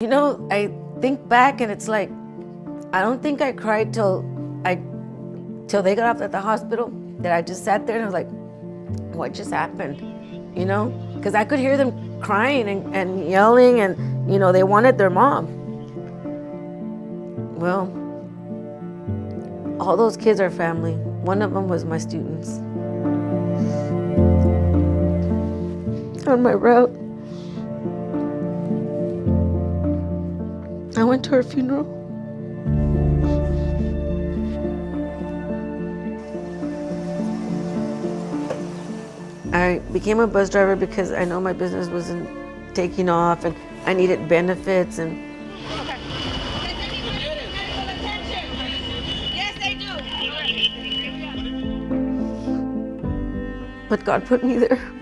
You know, I think back and it's like, I don't think I cried till I, till they got off at the hospital. That I just sat there and I was like, what just happened? You know, because I could hear them crying and, and yelling and, you know, they wanted their mom. Well, all those kids are family. One of them was my students. On my route, I went to her funeral. I became a bus driver because I know my business wasn't taking off and I needed benefits and but God put me there.